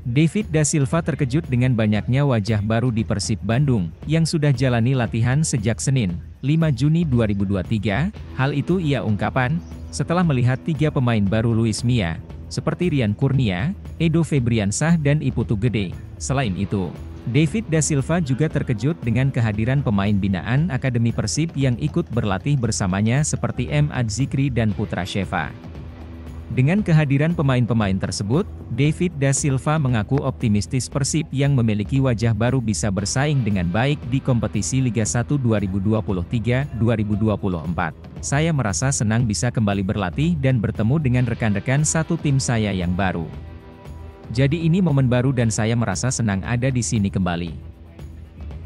David Da Silva terkejut dengan banyaknya wajah baru di Persib Bandung, yang sudah jalani latihan sejak Senin, 5 Juni 2023. Hal itu ia ungkapan, setelah melihat tiga pemain baru Luis Mia, seperti Rian Kurnia, Edo Febriansah dan Iputu Gede. Selain itu, David Da Silva juga terkejut dengan kehadiran pemain binaan Akademi Persib yang ikut berlatih bersamanya seperti M. Adzikri dan Putra Sheva. Dengan kehadiran pemain-pemain tersebut, David Da Silva mengaku optimistis Persib yang memiliki wajah baru bisa bersaing dengan baik di kompetisi Liga 1 2023-2024. Saya merasa senang bisa kembali berlatih dan bertemu dengan rekan-rekan satu tim saya yang baru. Jadi ini momen baru dan saya merasa senang ada di sini kembali.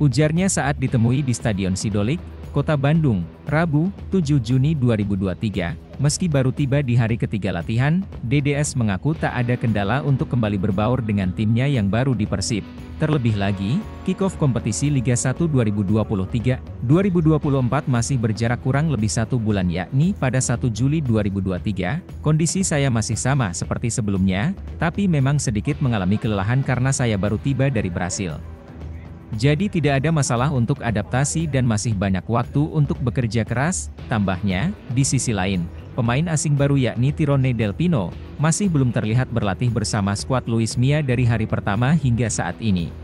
Ujarnya saat ditemui di Stadion Sidolik, Kota Bandung, Rabu, 7 Juni 2023. Meski baru tiba di hari ketiga latihan, DDS mengaku tak ada kendala untuk kembali berbaur dengan timnya yang baru di Persib. Terlebih lagi, kick-off kompetisi Liga 1 2023-2024 masih berjarak kurang lebih satu bulan yakni pada 1 Juli 2023. Kondisi saya masih sama seperti sebelumnya, tapi memang sedikit mengalami kelelahan karena saya baru tiba dari Brasil. Jadi tidak ada masalah untuk adaptasi dan masih banyak waktu untuk bekerja keras, tambahnya, di sisi lain, pemain asing baru yakni Tirone Del Pino, masih belum terlihat berlatih bersama skuad Luis Mia dari hari pertama hingga saat ini.